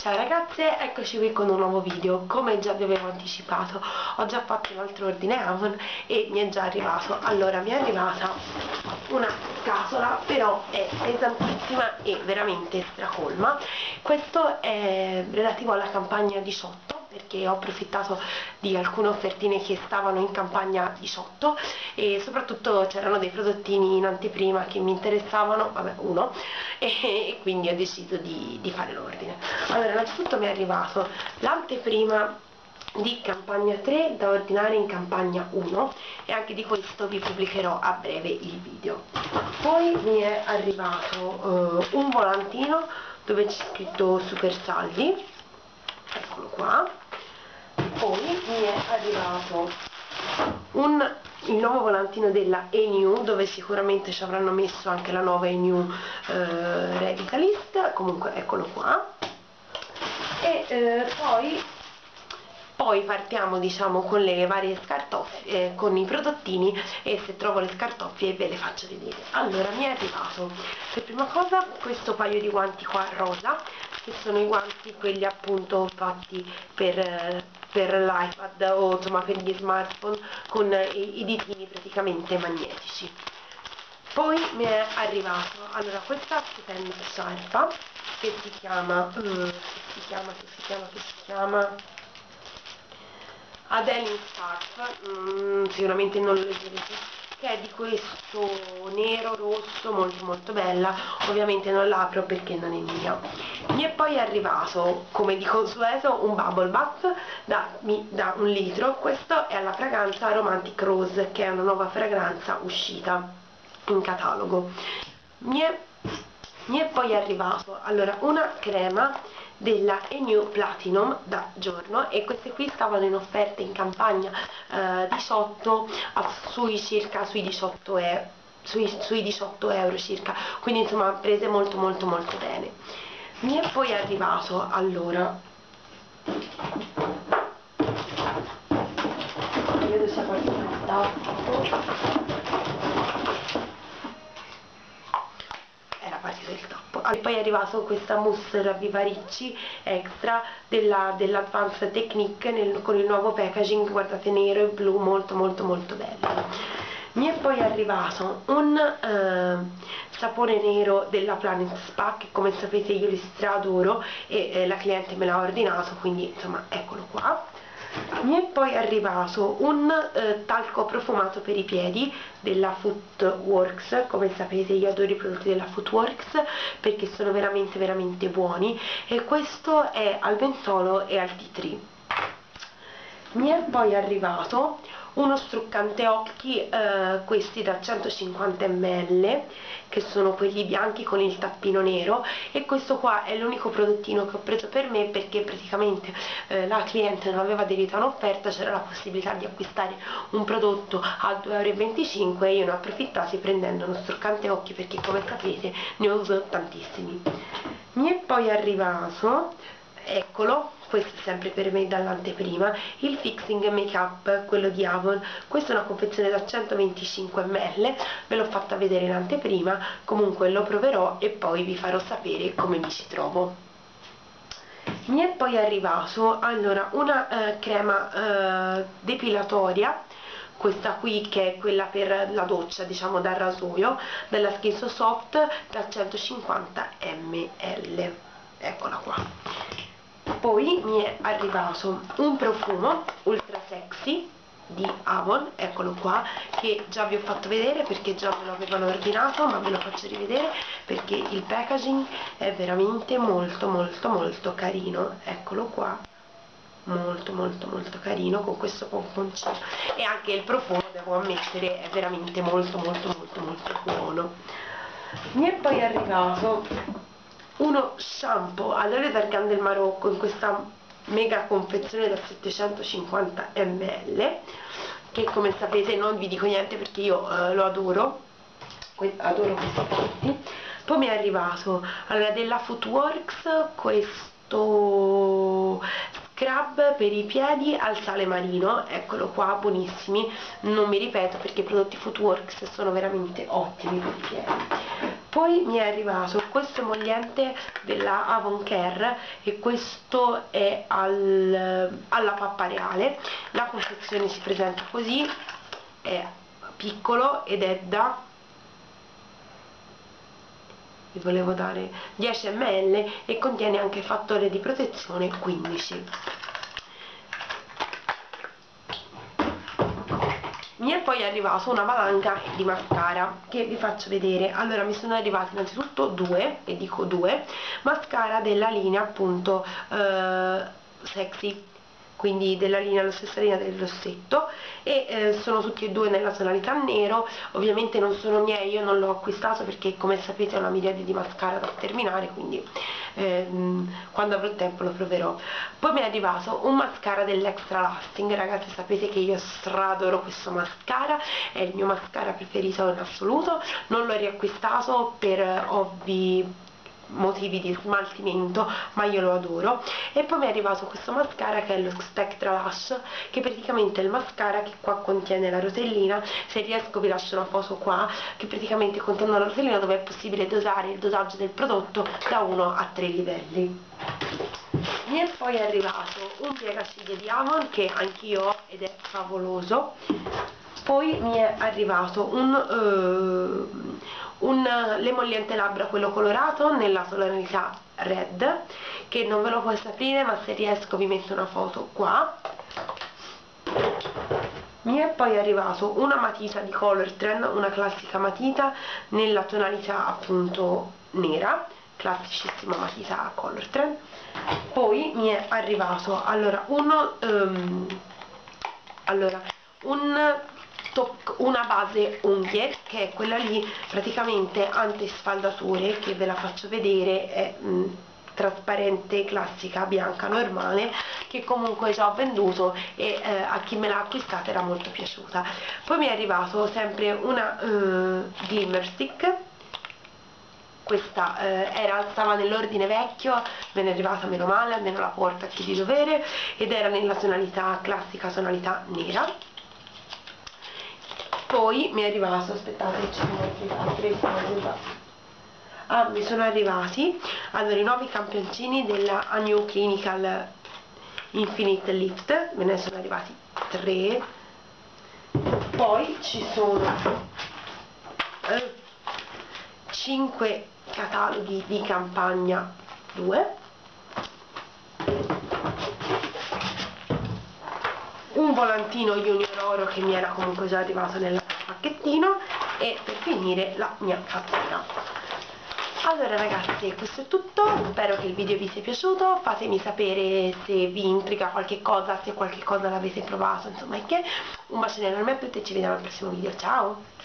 Ciao ragazze, eccoci qui con un nuovo video, come già vi avevo anticipato ho già fatto un altro ordine Avon e mi è già arrivato, allora mi è arrivata una scatola però è pesantissima e veramente stracolma. Questo è relativo alla campagna 18 perché ho approfittato di alcune offertine che stavano in campagna 18 e soprattutto c'erano dei prodottini in anteprima che mi interessavano, vabbè uno, e, e quindi ho deciso di, di fare l'ordine. Allora innanzitutto mi è arrivato l'anteprima di campagna 3 da ordinare in campagna 1 e anche di questo vi pubblicherò a breve il video poi mi è arrivato uh, un volantino dove c'è scritto super saldi eccolo qua. Poi mi è arrivato un, il nuovo volantino della ENU dove sicuramente ci avranno messo anche la nuova ENU eh, Revitalift. Comunque eccolo qua. E eh, poi poi partiamo diciamo con le varie scartoffie eh, con i prodottini e se trovo le scartoffie ve le faccio vedere. Allora mi è arrivato per prima cosa questo paio di guanti qua rosa che sono i guanti quelli appunto fatti per, per l'iPad o insomma per gli smartphone con i, i ditini praticamente magnetici. Poi mi è arrivato allora questa stupenda sciarpa che si chiama uh, che si chiama che si chiama che si chiama Adeline Scarf, mm, sicuramente non lo leggerete, che è di questo nero rosso molto molto bella, ovviamente non l'apro perché non è mia. Mi è poi arrivato, come di consueto, un bubble bath da, da un litro, questo è la fragranza Romantic Rose, che è una nuova fragranza uscita in catalogo. Mi è, mi è poi arrivato, allora, una crema della New Platinum da giorno e queste qui stavano in offerta in campagna eh, 18 a, sui circa sui 18 euro sui, sui 18 euro circa. Quindi insomma prese molto molto molto bene. Mi è poi arrivato allora vedo se qualcosa partito e poi è arrivato questa mousse Ravvivaricci extra dell'Advanced dell Technique nel, con il nuovo packaging guardate nero e blu molto molto molto bello. Mi è poi arrivato un eh, sapone nero della Planet Spa che come sapete io li stradoro e eh, la cliente me l'ha ordinato quindi insomma eccolo qua mi è poi arrivato un eh, talco profumato per i piedi della Footworks. Come sapete io adoro i prodotti della Footworks perché sono veramente veramente buoni. E questo è al benzolo e al tea tree mi è poi arrivato uno struccante occhi eh, questi da 150 ml che sono quelli bianchi con il tappino nero e questo qua è l'unico prodottino che ho preso per me perché praticamente eh, la cliente non aveva aderito a un'offerta c'era la possibilità di acquistare un prodotto a 2,25 euro e io ne ho approfittato prendendo uno struccante occhi perché come sapete ne uso tantissimi. Mi è poi arrivato eccolo questo è sempre per me dall'anteprima. Il fixing make up quello di Avon. Questa è una confezione da 125 ml. Ve l'ho fatta vedere in anteprima. Comunque lo proverò e poi vi farò sapere come mi ci trovo. Mi è poi arrivato allora una eh, crema eh, depilatoria. Questa qui che è quella per la doccia diciamo dal rasoio della Skin So Soft da 150 ml. Eccola qua poi mi è arrivato un profumo ultra sexy di Avon, eccolo qua, che già vi ho fatto vedere perché già me lo avevano ordinato, ma ve lo faccio rivedere perché il packaging è veramente molto molto molto carino, eccolo qua, molto molto molto carino con questo pomponcino e anche il profumo, devo ammettere, è veramente molto molto molto molto buono. Mi è poi arrivato uno shampoo. All'olio d'argan del Marocco in questa mega confezione da 750 ml che come sapete non vi dico niente perché io eh, lo adoro. Adoro questi prodotti poi mi è arrivato allora della Footworks questo scrub per i piedi al sale marino. Eccolo qua buonissimi. Non mi ripeto perché i prodotti Footworks sono veramente ottimi per i piedi poi mi è arrivato questo emolliente della Avon Care e questo è al, alla pappa reale. La confezione si presenta così è piccolo ed è da vi volevo dare 10 ml e contiene anche fattore di protezione 15 mi è poi arrivato una valanga di mascara che vi faccio vedere. Allora mi sono arrivati innanzitutto due e dico due mascara della linea appunto eh, sexy quindi della linea, la stessa linea del rossetto e eh, sono tutti e due nella tonalità nero. Ovviamente non sono miei, io non l'ho acquistato perché come sapete è una miriade di mascara da terminare quindi ehm, quando avrò tempo lo proverò. Poi mi è arrivato un mascara dell'Extra Lasting. Ragazzi sapete che io stradoro questo mascara è il mio mascara preferito in assoluto. Non l'ho riacquistato per ovvi motivi di smaltimento ma io lo adoro. E poi mi è arrivato questo mascara che è lo Spectra Lash che praticamente è il mascara che qua contiene la rotellina se riesco vi lascio una foto qua che praticamente contiene una rotellina dove è possibile dosare il dosaggio del prodotto da 1 a 3 livelli. Mi è poi arrivato un piegaciglie di Avon che anch'io ho ed è favoloso. Poi mi è arrivato un, uh, l'emolliente labbra quello colorato nella tonalità red che non ve lo posso aprire ma se riesco vi metto una foto qua. Mi è poi arrivato una matita di Color Trend, una classica matita nella tonalità appunto nera classicissima matita Color Trend. Poi mi è arrivato allora uno um, allora un una base unghie che è quella lì praticamente antisfaldature che ve la faccio vedere è mh, trasparente classica bianca normale che comunque già ho venduto e eh, a chi me l'ha acquistata era molto piaciuta. Poi mi è arrivato sempre una uh, glimmer stick. Questa eh, era, stava nell'ordine vecchio, me ne è arrivata meno male, almeno la porta chi di dovere ed era nella tonalità classica, tonalità nera poi mi è arrivato aspettate ci sono ah, mi sono arrivati. Allora i nuovi campioncini della A New Clinical Infinite Lift. Me ne sono arrivati tre. Poi ci sono eh, 5 cataloghi di campagna 2 un volantino Junior Oro che mi era comunque già arrivato nel pacchettino e per finire la mia cartella allora ragazzi questo è tutto. Spero che il video vi sia piaciuto. Fatemi sapere se vi intriga qualche cosa se qualche cosa l'avete provato insomma è che. Un bacione enorme a tutti e ci vediamo al prossimo video. Ciao